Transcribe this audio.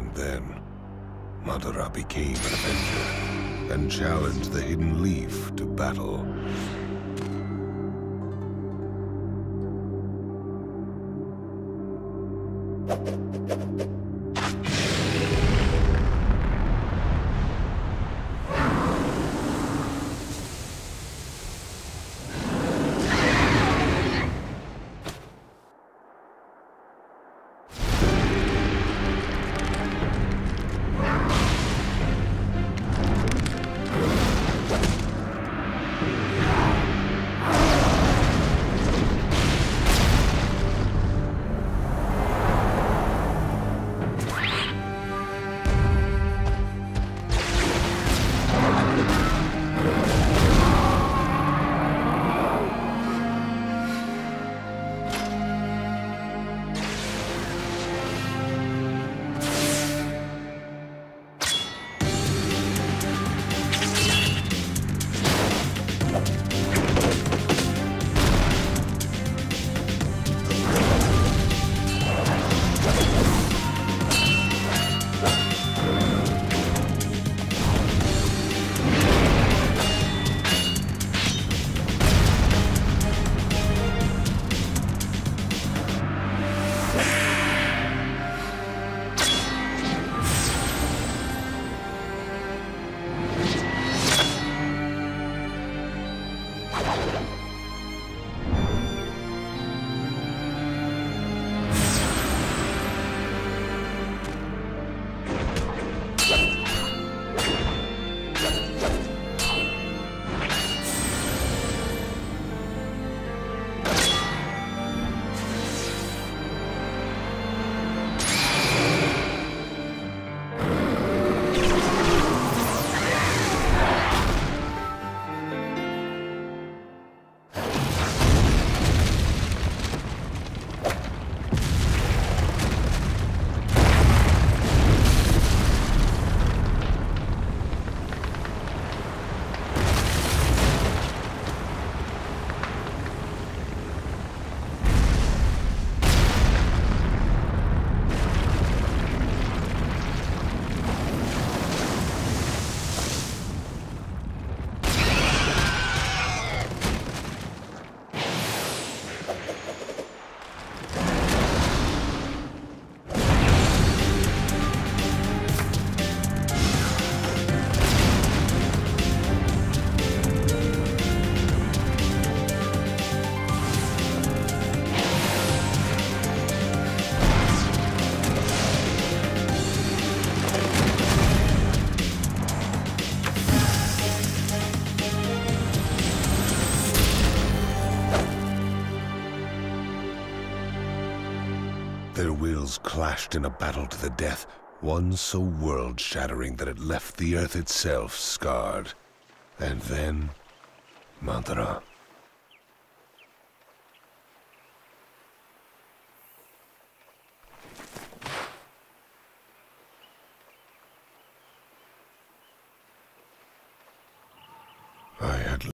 And then, Madara became an Avenger and challenged the Hidden Leaf to battle. Their wills clashed in a battle to the death, one so world-shattering that it left the Earth itself scarred. And then, Madara